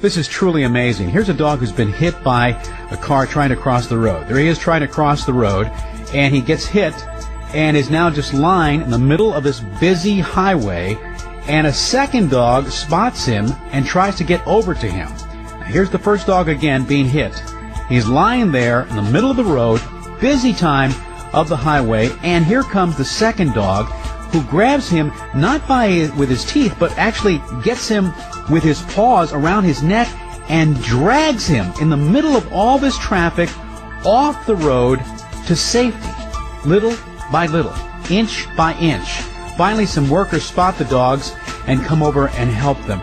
This is truly amazing. Here's a dog who's been hit by a car trying to cross the road. There he is trying to cross the road, and he gets hit and is now just lying in the middle of this busy highway. And a second dog spots him and tries to get over to him. Now, here's the first dog again being hit. He's lying there in the middle of the road, busy time of the highway, and here comes the second dog who grabs him not by with his teeth, but actually gets him with his paws around his neck and drags him in the middle of all this traffic off the road to safety, little by little, inch by inch. Finally, some workers spot the dogs and come over and help them.